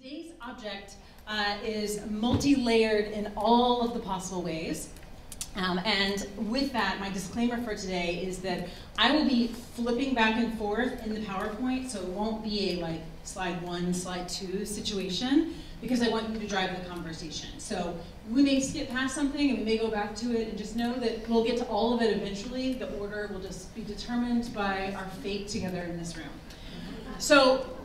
Today's object uh, is multi-layered in all of the possible ways. Um, and with that, my disclaimer for today is that I will be flipping back and forth in the PowerPoint, so it won't be a like slide one, slide two situation, because I want you to drive the conversation. So we may skip past something and we may go back to it, and just know that we'll get to all of it eventually. The order will just be determined by our fate together in this room. So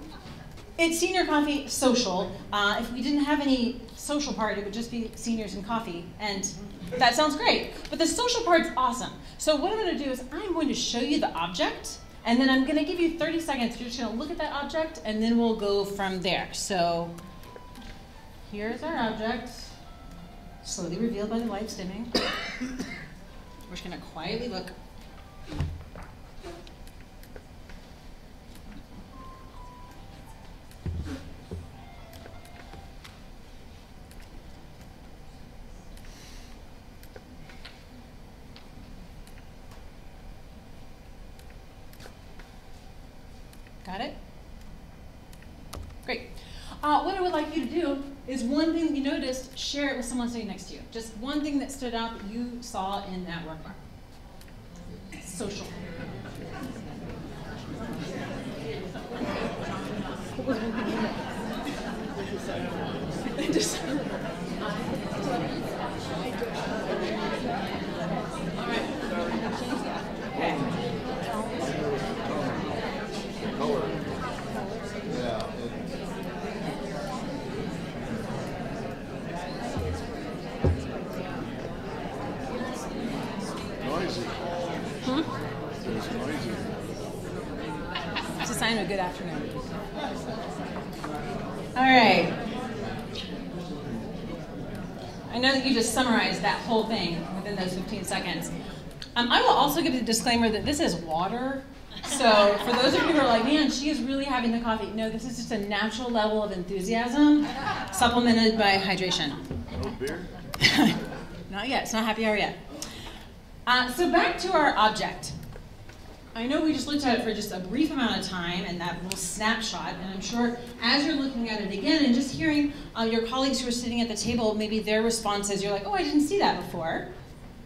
it's senior coffee social. Uh, if we didn't have any social part, it would just be seniors and coffee, and that sounds great. But the social part's awesome. So what I'm going to do is I'm going to show you the object, and then I'm going to give you 30 seconds. You're just going to look at that object, and then we'll go from there. So here's our object, slowly revealed by the lights dimming. We're just going to quietly look. Got it? Great. Uh, what I would like you to do is one thing that you noticed, share it with someone sitting next to you. Just one thing that stood out that you saw in that work bar. Social. Just- okay. color. Yeah. it- Noisy. It's noisy. It's a sign of a good afternoon. All right. I know that you just summarized that whole thing within those 15 seconds. Um, I will also give the disclaimer that this is water. So for those of you who are like, man, she is really having the coffee. No, this is just a natural level of enthusiasm supplemented by hydration. No beer? not yet. It's not happy hour yet. Uh, so back to our object. I know we just looked at it for just a brief amount of time and that little snapshot, and I'm sure as you're looking at it again and just hearing uh, your colleagues who are sitting at the table, maybe their responses, you're like, oh, I didn't see that before.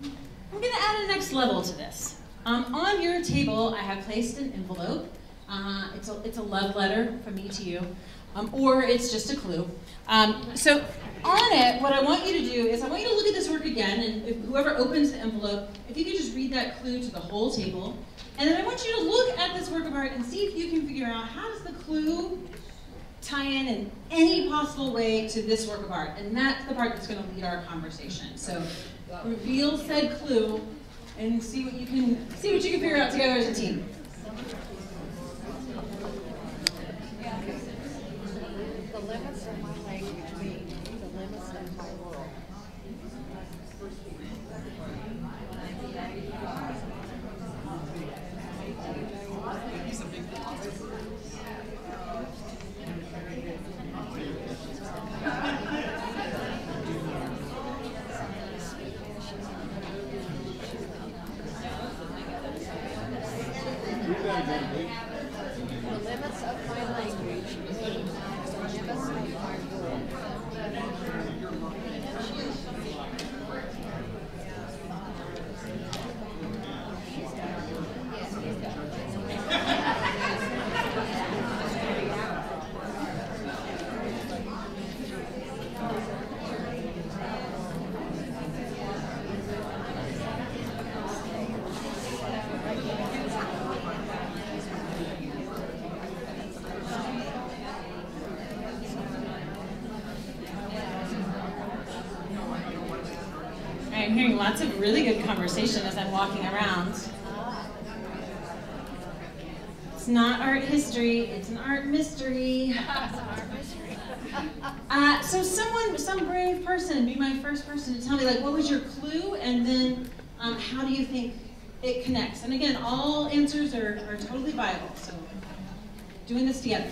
I'm going to add a next level to this. Um, on your table, I have placed an envelope. Uh, it's, a, it's a love letter from me to you, um, or it's just a clue. Um, so on it, what I want you to do is I want you to look at this work again, and if whoever opens the envelope, if you could just read that clue to the whole table, and then I want you to look at this work of art and see if you can figure out how does the clue tie in in any possible way to this work of art, and that's the part that's going to lead our conversation. So reveal said clue and see what you can see what you can figure out together as a team. The limits of my language world. I'm hearing lots of really good conversation as I'm walking around. It's not art history, it's an art mystery. Uh, so someone, some brave person, be my first person to tell me, like, what was your clue, and then um, how do you think it connects? And again, all answers are, are totally viable, so doing this together.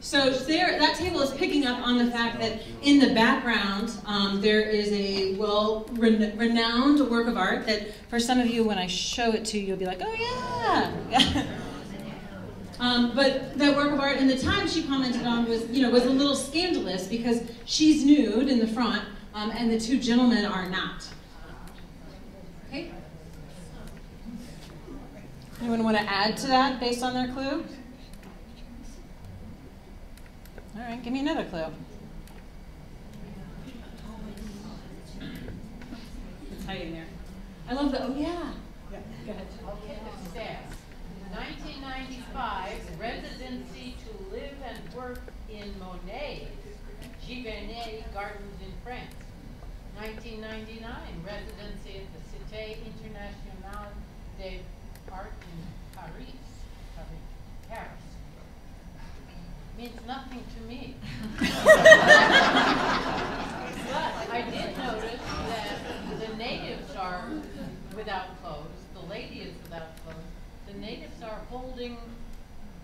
So there, that table is picking up on the fact that in the background um, there is a well ren- renowned work of art that for some of you, when I show it to you, you'll be like, oh yeah. um, but that work of art, and the time she commented on was, you know, was a little scandalous because she's nude in the front, um, and the two gentlemen are not. Okay. Anyone want to add to that based on their clue? All right, give me another clue. It's hiding there. I love the, oh yeah. Yeah, go ahead. Okay, it says, 1995, residency to live and work in Monet, Giverny Gardens in France. 1999, residency at the Cité Internationale des Arts in Paris, Paris, Paris. Means nothing to me. But I did notice that the natives are without clothes, the lady is without clothes. The natives are holding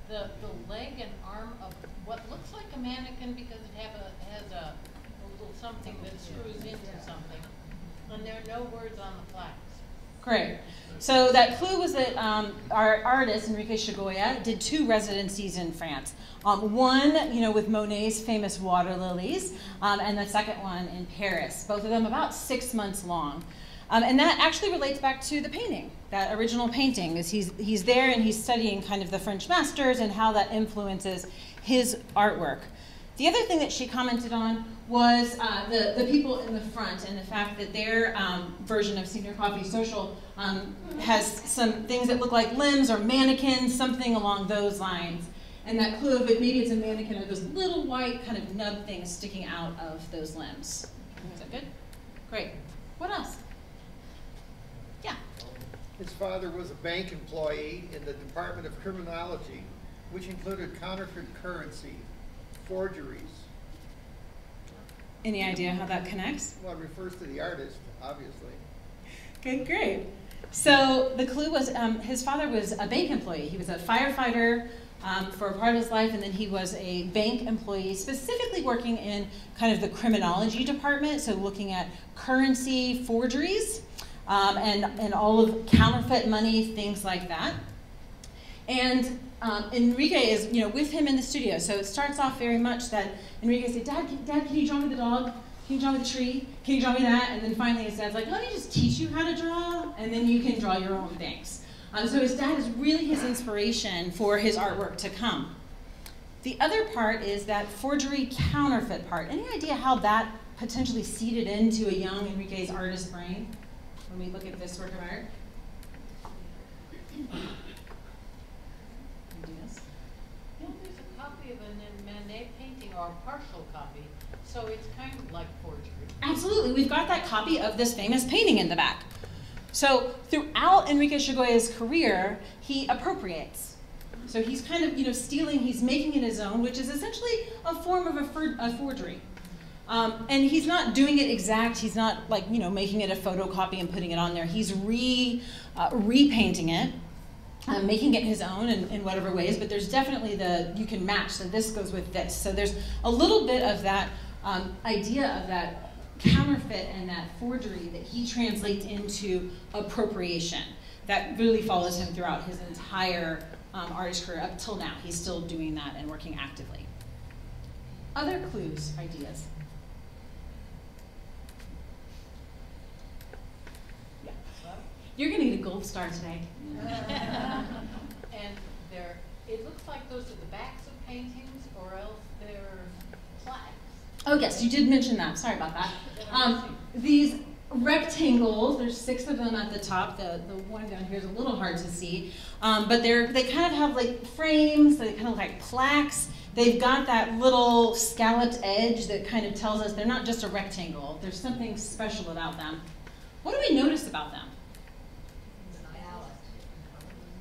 the, the leg and arm of what looks like a mannequin because it have a, has a, a little something that screws into something. And there are no words on the plaques. Great. So that clue was that um, our artist Enrique Chagoya did two residencies in France. Um, one, you know, with Monet's famous water lilies, um, and the second one in Paris. Both of them about six months long. Um, and that actually relates back to the painting, that original painting. Is he's he's there and he's studying kind of the French masters and how that influences his artwork. The other thing that she commented on was uh, the, the people in the front and the fact that their um, version of Senior Coffee Social um, has some things that look like limbs or mannequins, something along those lines. And that clue of it, maybe it's a mannequin or those little white kind of nub things sticking out of those limbs. Is that good? Great. What else? Yeah. His father was a bank employee in the Department of Criminology, which included counterfeit currency, forgeries. Any idea how that connects? Well, it refers to the artist, obviously. Okay, great. So the clue was um, his father was a bank employee. He was a firefighter um, for a part of his life, and then he was a bank employee, specifically working in kind of the criminology department, so looking at currency forgeries um, and, and all of counterfeit money, things like that. And um, Enrique is, you know, with him in the studio. So it starts off very much that Enrique said, Dad, can, Dad, can you draw me the dog? Can you draw me the tree? Can you draw me that? And then finally his dad's like, let me just teach you how to draw, and then you can draw your own things. Um, so his dad is really his inspiration for his artwork to come. The other part is that forgery counterfeit part. Any idea how that potentially seeded into a young Enrique's artist brain when we look at this work of art? Ideas? You know, there's a copy of painting a partial copy, so it's kind of like forgery. Absolutely. We've got that copy of this famous painting in the back. So throughout Enrique Chagoya's career, he appropriates. So he's kind of, you know, stealing, he's making it his own, which is essentially a form of a, for, a forgery. Um, and he's not doing it exact. He's not like, you know, making it a photocopy and putting it on there. He's re, uh, repainting it, um, making it his own in, in whatever ways. But there's definitely the, you can match. So this goes with this. So there's a little bit of that um, idea of that counterfeit and that forgery that he translates into appropriation that really follows him throughout his entire um, artist career up till now. He's still doing that and working actively. Other clues, ideas? Yeah. You're going to get a gold star today. And there, it looks like those are the backs of paintings, or else they're plaques. Oh, yes, you did mention that. Sorry about that. Um, these rectangles, there's six of them at the top. The, the one down here is a little hard to see. Um, but they're, they kind of have like frames, they kind of look like plaques. They've got that little scalloped edge that kind of tells us they're not just a rectangle. There's something special about them. What do we notice about them?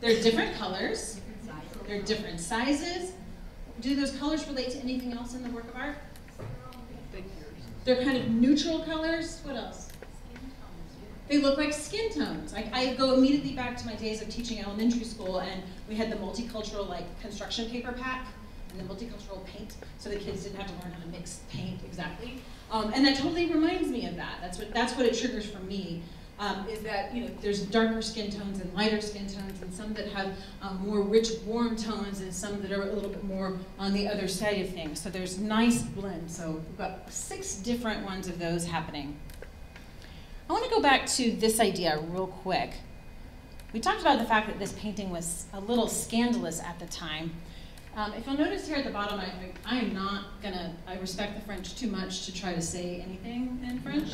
They're different colors. They're different sizes. Do those colors relate to anything else in the work of art? They're kind of neutral colors. What else? They look like skin tones. I, I go immediately back to my days of teaching elementary school, and we had the multicultural like construction paper pack and the multicultural paint, so the kids didn't have to learn how to mix paint exactly. Um, and that totally reminds me of that. That's what that's what it triggers for me. Um, is that you know there's darker skin tones and lighter skin tones, and some that have um, more rich, warm tones, and some that are a little bit more on the other side of things. So there's nice blend. So we've got six different ones of those happening. I want to go back to this idea real quick. We talked about the fact that this painting was a little scandalous at the time. Um, if you'll notice here at the bottom, I, I, am not gonna, I respect the French too much to try to say anything in French,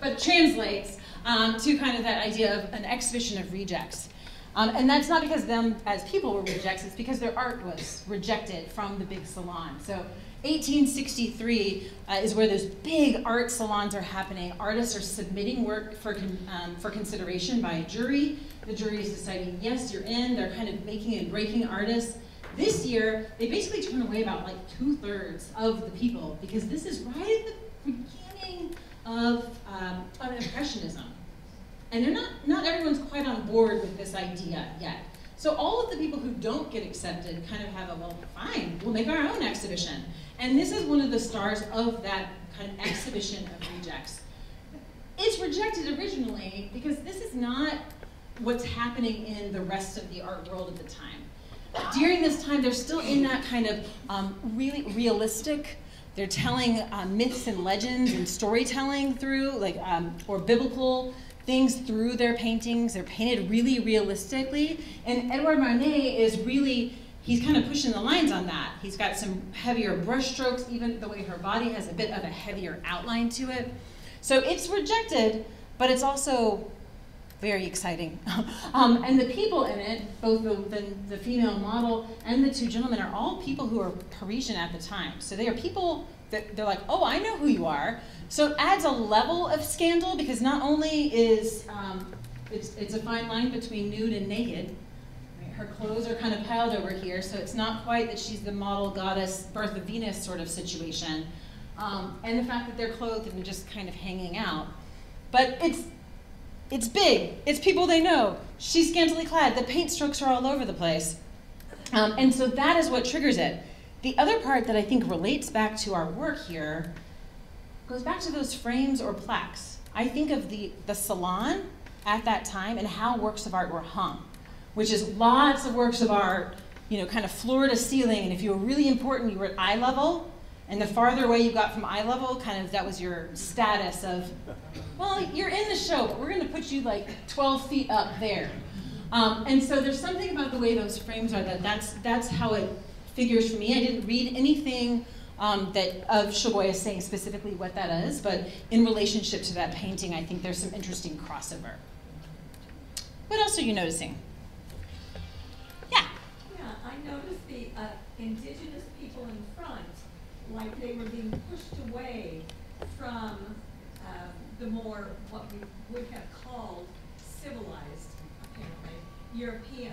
but translates um, to kind of that idea of an exhibition of rejects. Um, and that's not because them as people were rejects, it's because their art was rejected from the big salon. So 1863 uh, is where those big art salons are happening. Artists are submitting work for, con um, for consideration by a jury. The jury is deciding, yes, you're in. They're kind of making and breaking artists. This year, they basically turn away about like two thirds of the people because this is right at the beginning of, um, of Impressionism. And they're not, not everyone's quite on board with this idea yet. So all of the people who don't get accepted kind of have a, well, fine, we'll make our own exhibition. And this is one of the stars of that kind of exhibition of rejects. It's rejected originally because this is not what's happening in the rest of the art world at the time. During this time, they're still in that kind of um, really realistic, they're telling uh, myths and legends and storytelling through, like, um, or biblical things through their paintings. They're painted really realistically. And Edouard Manet is really he's kind of pushing the lines on that. He's got some heavier brush strokes, even the way her body has a bit of a heavier outline to it. So it's rejected, but it's also very exciting. um, and the people in it, both the, the, the, female model and the two gentlemen, are all people who are Parisian at the time. So they are people that they're like, oh, I know who you are. So it adds a level of scandal because not only is um, it's, it's a fine line between nude and naked, her clothes are kind of piled over here, so it's not quite that she's the model goddess birth of Venus sort of situation. Um, and the fact that they're clothed and just kind of hanging out. But it's it's big. It's people they know. She's scantily clad. The paint strokes are all over the place. Um, and so that is what triggers it. The other part that I think relates back to our work here goes back to those frames or plaques. I think of the, the salon at that time and how works of art were hung which is lots of works of art, you know, kind of floor to ceiling. And if you were really important, you were at eye level. And the farther away you got from eye level, kind of that was your status of, well, you're in the show, but we're going to put you like 12 feet up there. Um, and so there's something about the way those frames are that that's, that's how it figures for me. I didn't read anything um, that of Chagoya saying specifically what that is, but in relationship to that painting, I think there's some interesting crossover. What else are you noticing? Yeah. Yeah, I noticed the uh, indigenous like they were being pushed away from uh, the more, what we would have called civilized, apparently, Europeans.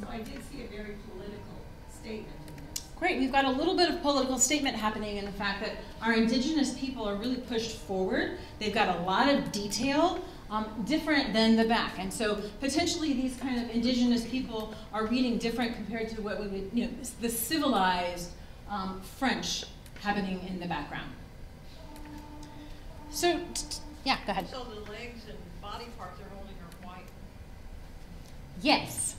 So I did see a very political statement in this. Great, we've got a little bit of political statement happening in the fact that our indigenous people are really pushed forward. They've got a lot of detail um, different than the back. And so potentially these kind of indigenous people are reading different compared to what we would, you know, the civilized um, French happening in the background. So, yeah, go ahead. So the legs and body parts are holding are white? Yes.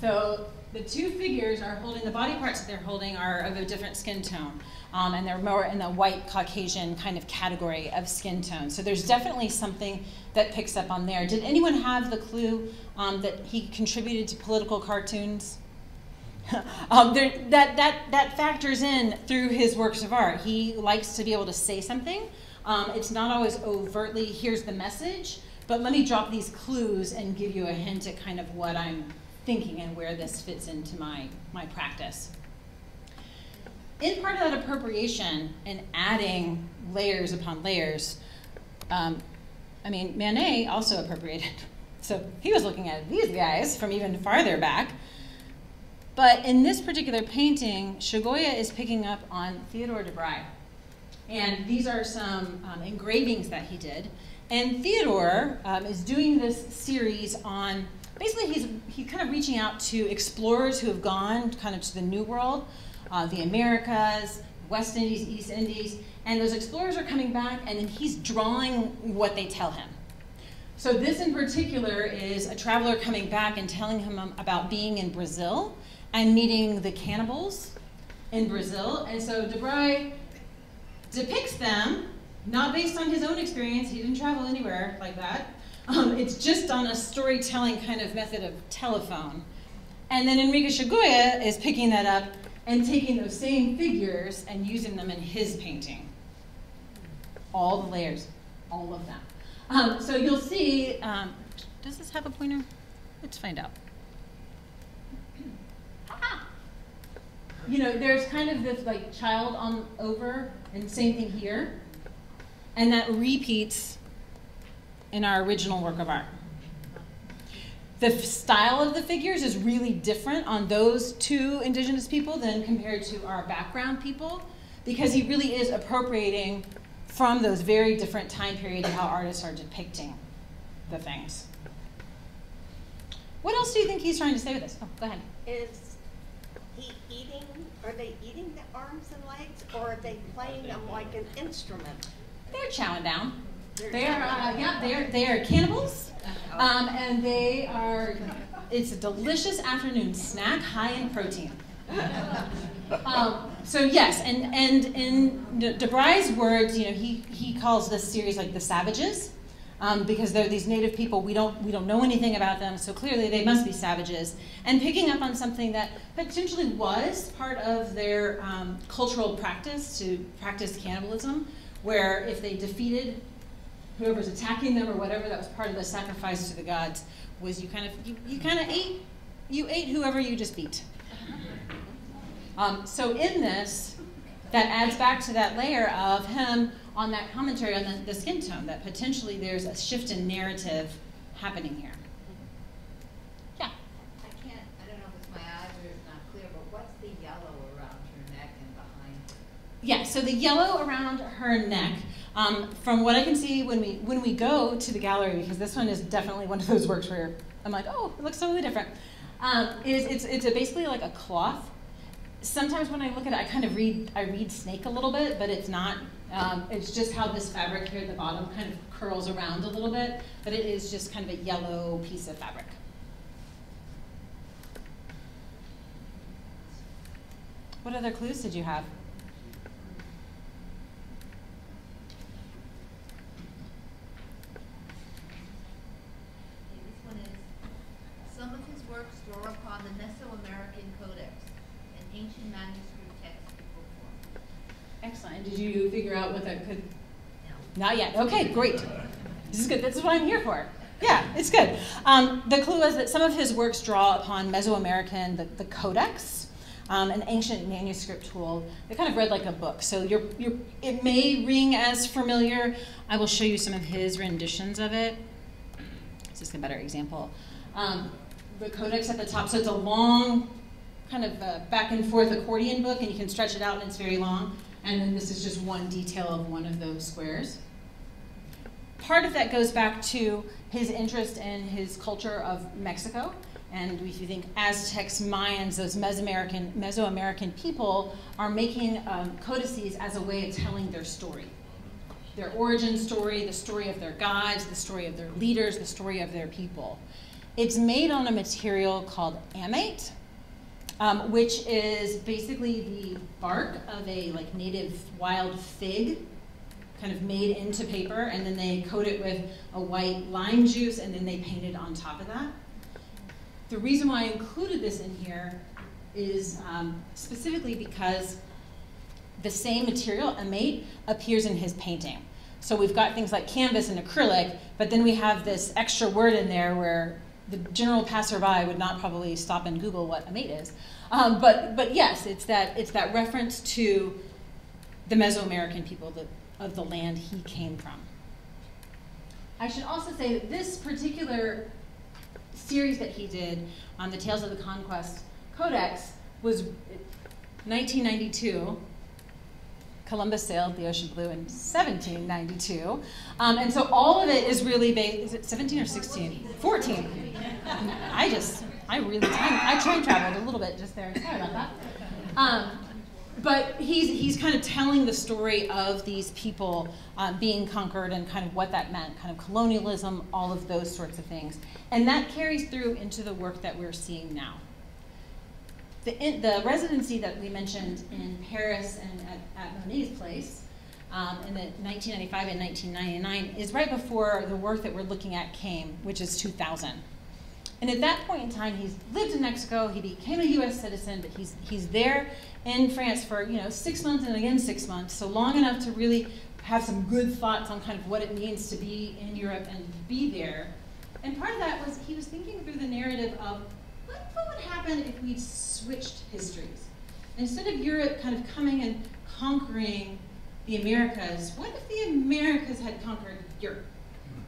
So the two figures are holding, the body parts that they're holding are of a different skin tone. Um, and they're more in the white Caucasian kind of category of skin tone. So there's definitely something that picks up on there. Did anyone have the clue um, that he contributed to political cartoons? um, there, that, that, that factors in through his works of art. He likes to be able to say something. Um, it's not always overtly, here's the message, but let me drop these clues and give you a hint at kind of what I'm thinking and where this fits into my, my practice. In part of that appropriation and adding layers upon layers, um, I mean, Manet also appropriated So he was looking at these guys from even farther back. But in this particular painting, Chagoya is picking up on Theodore de Bry. And these are some um, engravings that he did. And Theodore um, is doing this series on basically he's he's kind of reaching out to explorers who have gone kind of to the New World, uh, the Americas, West Indies, East Indies, and those explorers are coming back, and then he's drawing what they tell him. So this in particular is a traveler coming back and telling him about being in Brazil and meeting the cannibals in Brazil. And so de Bry depicts them, not based on his own experience, he didn't travel anywhere like that. Um, it's just on a storytelling kind of method of telephone. And then Enrique Chagoya is picking that up and taking those same figures and using them in his painting. All the layers, all of them. Um, so you'll see, um, does this have a pointer? Let's find out. You know, there's kind of this like child on over, and same thing here. And that repeats in our original work of art. The style of the figures is really different on those two indigenous people than compared to our background people because he really is appropriating from those very different time periods of how artists are depicting the things. What else do you think he's trying to say with this? Oh, go ahead. He eating, are they eating the arms and legs, or are they playing them like an instrument? They're chowing down. They're They are, uh, yeah, they are, they are cannibals, um, and they are. It's a delicious afternoon snack high in protein. Um, so yes, and and in De, De Bry's words, you know, he he calls this series like the savages, um, because they're these native people. We don't we don't know anything about them, so clearly they must be savages. And picking up on something that potentially was part of their um, cultural practice to practice cannibalism, where if they defeated whoever's attacking them or whatever, that was part of the sacrifice to the gods, was you kind of you, you kind of ate you ate whoever you just beat. Um, so in this, that adds back to that layer of him on that commentary on the, the skin tone, that potentially there's a shift in narrative happening here. Yeah. I can't, I don't know if it's my eyes or it's not clear, but what's the yellow around her neck and behind? Yeah, so the yellow around her neck, um, from what I can see when we when we go to the gallery, because this one is definitely one of those works where I'm like, oh, it looks totally different. Um, is it's it's a basically like a cloth. Sometimes when I look at it, I kind of read I read snake a little bit, but it's not. Um, it's just how this fabric here at the bottom kind of curls around a little bit, but it is just kind of a yellow piece of fabric. What other clues did you have? Okay, this one is, some of his works draw upon the Mesoamerican Codex, an ancient manuscript text before form. Excellent. Did you figure out what that could? Now, Not yet. Okay, great. This is good. This is what I'm here for. Yeah, it's good. Um, the clue is that some of his works draw upon Mesoamerican, the, the Codex, um, an ancient manuscript tool that kind of read like a book. So you're, you're, it may ring as familiar. I will show you some of his renditions of it. This is a better example. Um, the Codex at the top. So it's a long, kind of uh, back and forth accordion book, and you can stretch it out, and it's very long. And then this is just one detail of one of those squares. Part of that goes back to his interest in his culture of Mexico. And if you think Aztecs, Mayans, those Mesoamerican, Mesoamerican people are making um, codices as a way of telling their story. Their origin story, the story of their gods, the story of their leaders, the story of their people. It's made on a material called amate, um, which is basically the bark of a like native wild fig kind of made into paper and then they coat it with a white lime juice and then they paint it on top of that. The reason why I included this in here is um, specifically because the same material, amate, appears in his painting. So we've got things like canvas and acrylic, but then we have this extra word in there where the general passerby would not probably stop and Google what amate is. Um, but, but yes, it's that, it's that reference to the Mesoamerican people that, of the land he came from. I should also say that this particular series that he did on the Tales of the Conquest Codex was 1992. Columbus sailed the ocean blue in 1792. Um, and so all of it is really based, is it 17 or 16? 14. I just, I really, time, I train traveled a little bit just there. Sorry about that. Um, but he's, he's kind of telling the story of these people um, being conquered and kind of what that meant, kind of colonialism, all of those sorts of things. And that carries through into the work that we're seeing now the, in, the residency that we mentioned in Paris and at, at Monet's place um, in the 1995 and 1999 is right before the work that we're looking at came, which is 2000. And at that point in time, he's lived in Mexico. He became a U.S. citizen, but he's he's there in France for you know six months and again six months, so long enough to really have some good thoughts on kind of what it means to be in Europe and be there. And part of that was he was thinking through the narrative of what, would happen if we switched histories? Instead of Europe kind of coming and conquering the Americas, what if the Americas had conquered Europe?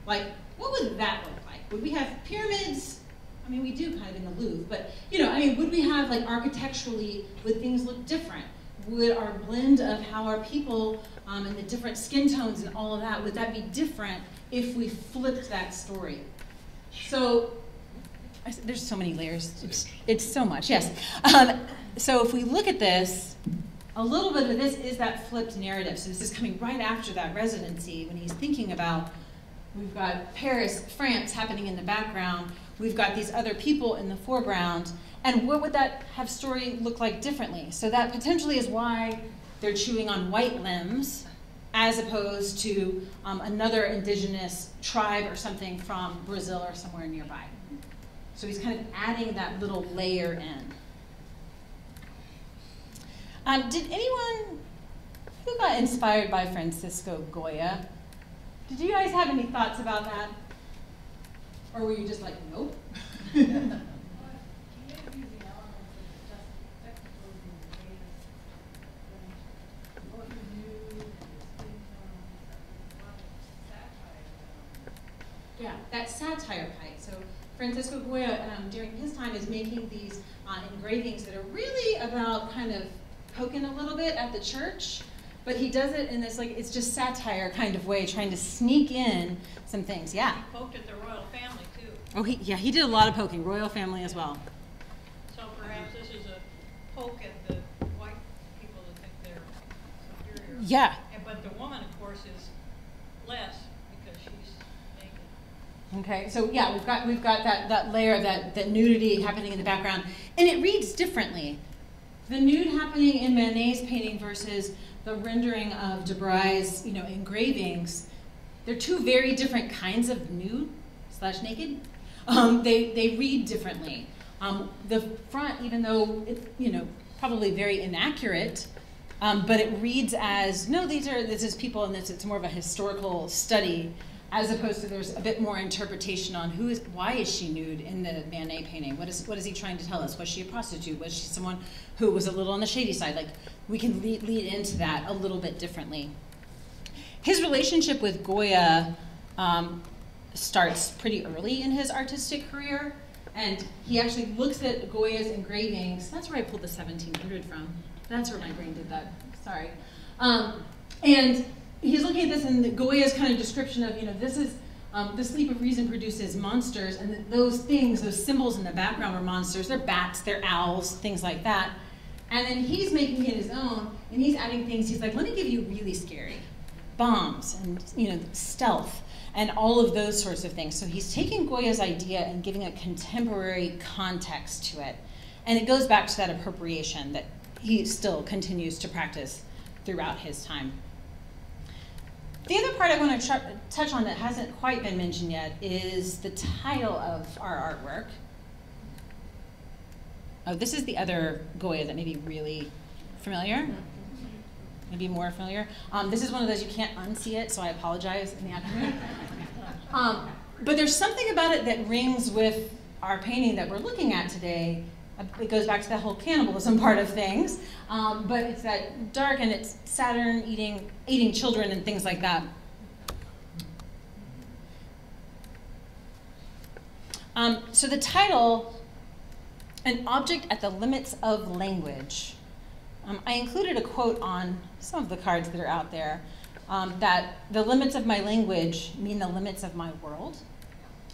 Like, what would that look like? Would we have pyramids? I mean, we do kind of in the Louvre, but you know, I mean, would we have like architecturally, would things look different? Would our blend of how our people um, and the different skin tones and all of that, would that be different if we flipped that story? So there's so many layers. It's, it's so much, yes. Um, so if we look at this, a little bit of this is that flipped narrative. So this is coming right after that residency when he's thinking about we've got Paris, France happening in the background. We've got these other people in the foreground. And what would that have story look like differently? So that potentially is why they're chewing on white limbs as opposed to um, another indigenous tribe or something from Brazil or somewhere nearby. So he's kind of adding that little layer in. Um, did anyone who got inspired by Francisco Goya? Did you guys have any thoughts about that? Or were you just like, nope? yeah, that satire Francisco Goya, um, during his time, is making these uh, engravings that are really about kind of poking a little bit at the church, but he does it in this like it's just satire kind of way, trying to sneak in some things. Yeah. He poked at the royal family too. Oh, he yeah, he did a lot of poking, royal family as well. So perhaps this is a poke at the white people that think they're superior. Yeah. But the woman, of course, is less because she's naked. Okay, so yeah, we've got we've got that, that layer of that, that nudity happening in the background. And it reads differently. The nude happening in Manet's painting versus the rendering of de Bry's, you know, engravings, they're two very different kinds of nude slash naked. Um, they, they read differently. Um, the front, even though it's, you know, probably very inaccurate, um, but it reads as, no, these are, this is people and this, it's more of a historical study as opposed to there's a bit more interpretation on who is, why is she nude in the Manet painting? What is, what is he trying to tell us? Was she a prostitute? Was she someone who was a little on the shady side? Like, we can lead, lead into that a little bit differently. His relationship with Goya um, starts pretty early in his artistic career, and he actually looks at Goya's engravings. That's where I pulled the 1700 from. That's where my brain did that. Sorry. Um, and he's looking at this and Goya's kind of description of, you know, this is, um, the sleep of reason produces monsters, and th those things, those symbols in the background are monsters. They're bats, they're owls, things like that. And then he's making it his own, and he's adding things. He's like, let me give you really scary bombs and you know stealth and all of those sorts of things. So he's taking Goya's idea and giving a contemporary context to it, and it goes back to that appropriation that he still continues to practice throughout his time. The other part I want to touch on that hasn't quite been mentioned yet is the title of our artwork. Oh, this is the other Goya that may be really familiar. Maybe more familiar. Um, this is one of those you can't unsee it, so I apologize in the afternoon. um, but there's something about it that rings with our painting that we're looking at today it goes back to the whole cannibalism part of things, um, but it's that dark and it's Saturn eating eating children and things like that. Um, so the title, An Object at the Limits of Language. Um, I included a quote on some of the cards that are out there um, that the limits of my language mean the limits of my world.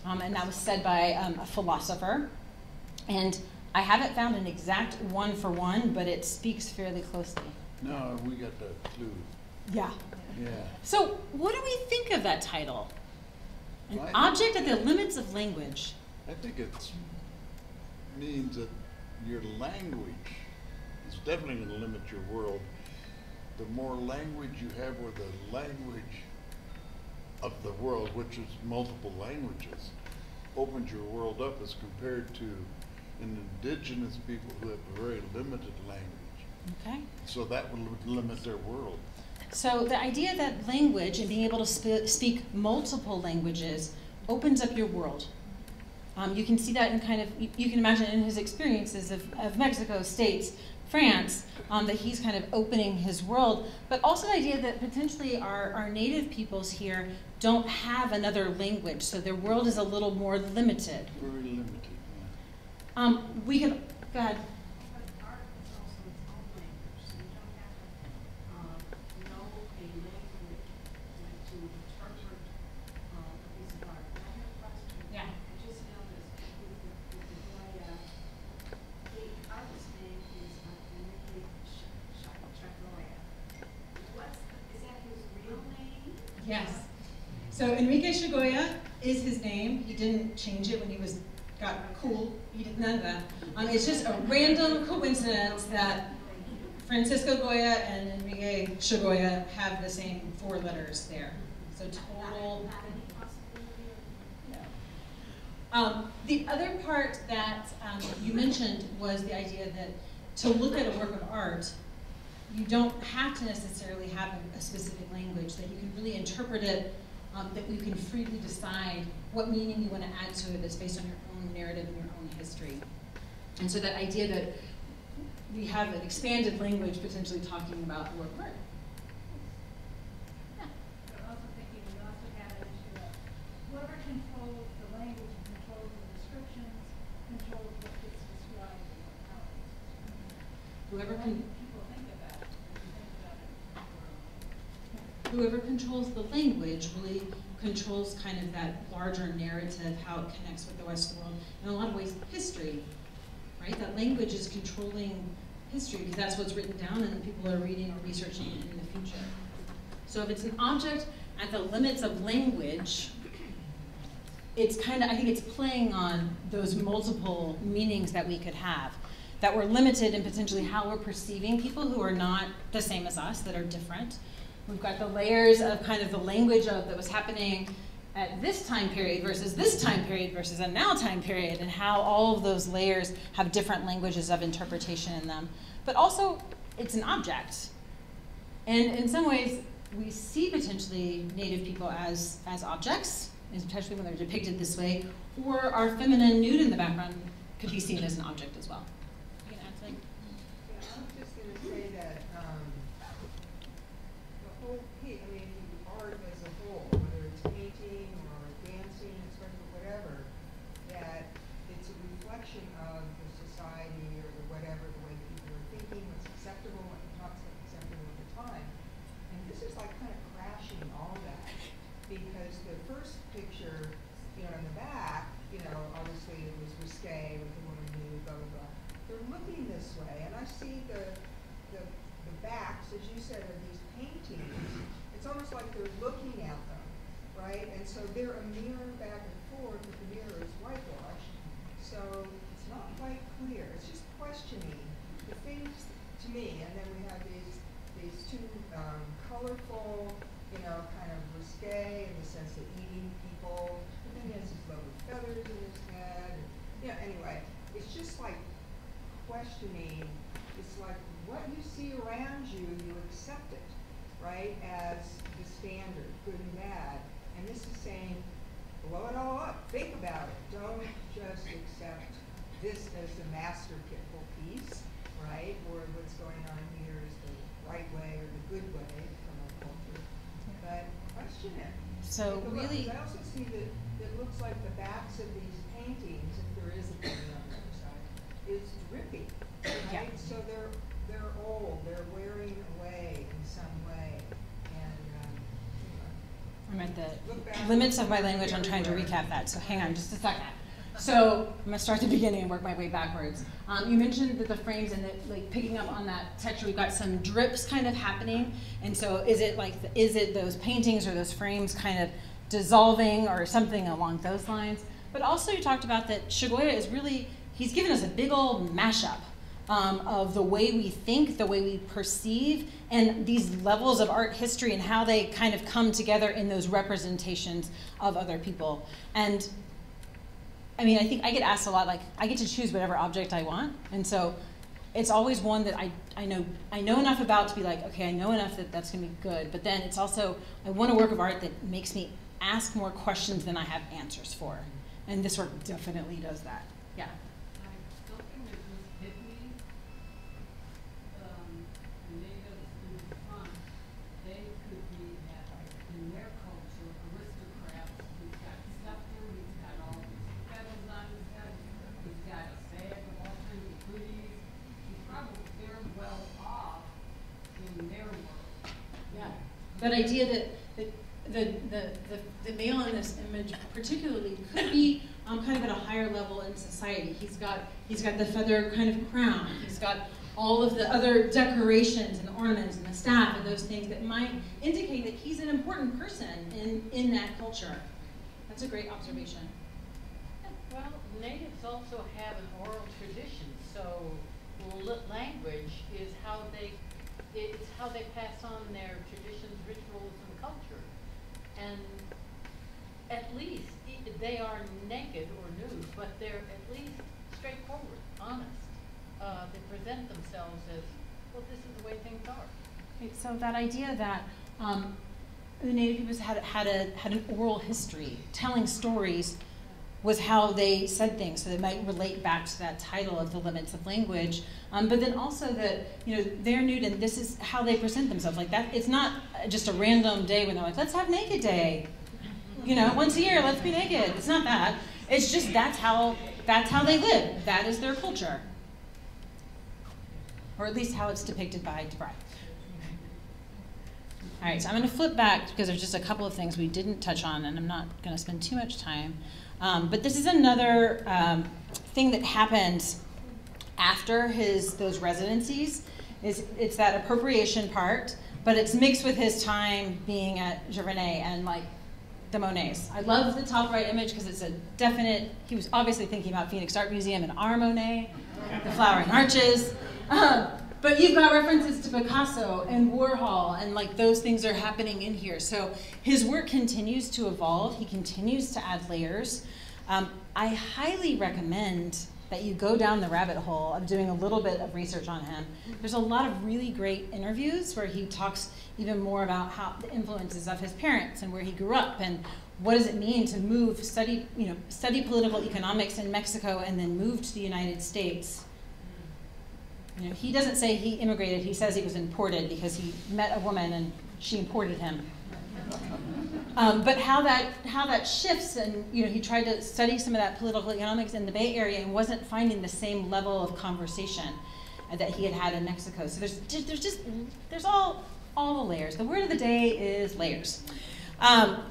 Um, and that was said by um, a philosopher. And I haven't found an exact one for one, but it speaks fairly closely. No, we got the clue. Yeah. Yeah. So, what do we think of that title? An Right. object at the limits of language. I think it means that your language is definitely going to limit your world. The more language you have, or the language of the world, which is multiple languages, opens your world up as compared to an indigenous people who have a very limited language. Okay. So that would limit their world. So, the idea that language and being able to sp- speak multiple languages opens up your world. Um, you can see that in kind of, you, you can imagine in his experiences of, of Mexico, States, France, um, that he's kind of opening his world, but also the idea that potentially our, our native peoples here don't have another language, so their world is a little more limited. Very limited. Um, we can, go ahead. Yes. So Enrique Chagoya is his name. He didn't change it when he was got cool. He did none of that. It's just a random coincidence that Francisco Goya and Enrique Chagoya have the same four letters there. So total. Um, the other part that um, you mentioned was the idea that to look at a work of art, you don't have to necessarily have a, a specific language, that you can really interpret it, um, that you can freely decide what meaning you want to add to it that's based on your own narrative and your own history. And so that idea that we have an expanded language potentially talking about the work of art. Yeah. I'm also thinking we also have an issue whoever controls the language and controls the descriptions, controls what gets described and what how. Whoever What can, do people think of that, if you think about it. whoever controls the language really controls kind of that larger narrative, how it connects with the rest of the world. In a lot of ways, history, right? That language is controlling history because that's what's written down and people are reading or researching it in the future. So if it's an object at the limits of language, it's kind of, I think it's playing on those multiple meanings that we could have, that we're limited in potentially how we're perceiving people who are not the same as us, that are different. We've got the layers of kind of the language of that was happening at this time period versus this time period versus a now time period, and how all of those layers have different languages of interpretation in them. But also, it's an object. And in some ways, we see potentially Native people as, as objects, especially when they're depicted this way, or our feminine nude in the background could be seen as an object as well. You can add something? Yeah, I was just gonna say that, um, the whole pi- I mean, art as a whole, whether it's painting or dancing, especially whatever, that it's a reflection of the society or the whatever, the way people are thinking, what's acceptable, what's not acceptable at the time. And this is like kind of crashing all that, because the first picture, you know, in the back, you know, obviously risque with the woman nude, blah, blah, blah. They're looking this way, and I see the, the, the backs, as you said, of these paintings. It's almost like they're looking at them, right? And so they're a mirror back and forth, but the mirror is whitewashed. So it's not quite clear. It's just questioning the things to me. And then we have these these two um, colorful, you know, kind of risque in the sense of eating people. And then he has these lovely feathers in his head. And, you know, anyway, it's just like questioning. It's like what you see around you, you accept it, right, as the standard, good and bad. And this is saying, blow it all up. Think about it. Don't just accept this as the masterful piece, right? Or what's going on here is the right way or the good way from our culture. But question it. So a look. I also see that it looks like the backs of these paintings, if there is a painting on the other side, is drippy, Yeah. So they're, they're old, they're wearing away in some way, and, um, I'm at the limits of my language. I'm trying to recap that. So hang on just a second. So I'm gonna start at the beginning and work my way backwards. Um, you mentioned that the frames and that, like picking up on that texture, we've got some drips kind of happening. And so is it like, the, is it those paintings or those frames kind of dissolving or something along those lines? But also you talked about that Chagoya is really, he's given us a big old mashup um, of the way we think, the way we perceive, and these levels of art history and how they kind of come together in those representations of other people. And I mean, I think I get asked a lot, like, I get to choose whatever object I want. And so it's always one that I, I know I know enough about to be like, okay, I know enough that that's going to be good. But then it's also, I want a work of art that makes me ask more questions than I have answers for. And this work definitely does that. Yeah. I, something that just hit me, um, the natives in the front, they could be, uh, in their culture, aristocrats. He's got scepter, he's got all these feathers on his head, he's got a bag of all kinds of goodies. He's probably very well off in their world. Yeah. That idea that, the, the, the, the male in this image particularly could be um, kind of at a higher level in society. He's got, he's got the feather kind of crown. He's got all of the other decorations and ornaments and the staff and those things that might indicate that he's an important person in, in that culture. That's a great observation. Well, natives also have an oral tradition, so language is how they, it's how they pass on their traditions, rituals, and culture. And at least, they are naked or nude, but they're at least straightforward, honest. Uh, they present themselves as, well, this is the way things are. So that idea that um, the Native peoples had, had, a, had an oral history, telling stories was how they said things, so they might relate back to that title of the limits of language. Um, but then also that you know they're nude and this is how they present themselves. Like that, it's not just a random day when they're like, let's have naked day. You know, once a year, let's be naked. It's not that. It's just that's how that's how they live. That is their culture, or at least how it's depicted by de Bry. All right, so I'm going to flip back because there's just a couple of things we didn't touch on, and I'm not going to spend too much time. Um, but this is another um, thing that happened after his those residencies. Is it's that appropriation part, but it's mixed with his time being at Giverny and like the Monets. I love the top right image because it's a definite. He was obviously thinking about Phoenix Art Museum and our Monet, the flowering arches. Um, but you've got references to Picasso and Warhol, and like those things are happening in here. So his work continues to evolve. He continues to add layers. Um, I highly recommend that you go down the rabbit hole of doing a little bit of research on him. There's a lot of really great interviews where he talks even more about how the influences of his parents and where he grew up and what does it mean to move, study, you know, study political economics in Mexico and then move to the United States. You know, he doesn't say he immigrated, he says he was imported because he met a woman and she imported him. Um, but how that how that shifts, and you know, he tried to study some of that political economics in the Bay Area and wasn't finding the same level of conversation that he had had in Mexico. So there's there's just there's all all the layers. The word of the day is layers. Um,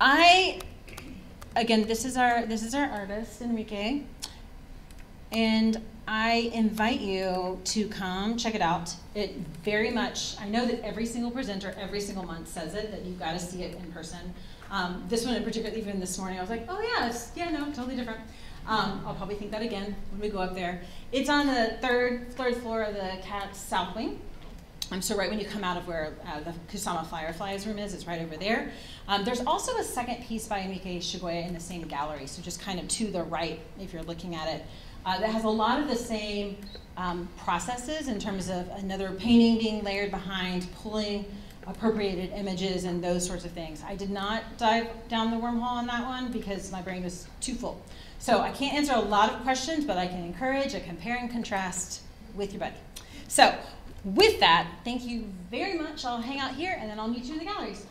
I again, this is our this is our artist Enrique, and I invite you to come check it out. It very much, I know that every single presenter every single month says it, that you've got to see it in person. Um, this one in particular, even this morning, I was like, oh it's, yeah, no, totally different. Um, I'll probably think that again when we go up there. It's on the third, third floor of the CAT's South Wing. Um, so right when you come out of where uh, the Kusama Fireflies room is, it's right over there. Um, there's also a second piece by Enrique Chagoya in the same gallery, so just kind of to the right if you're looking at it uh, that has a lot of the same um, processes in terms of another painting being layered behind, pulling appropriated images and those sorts of things. I did not dive down the wormhole on that one because my brain was too full. So I can't answer a lot of questions, but I can encourage a compare and contrast with your buddy. So with that, thank you very much. I'll hang out here and then I'll meet you in the galleries.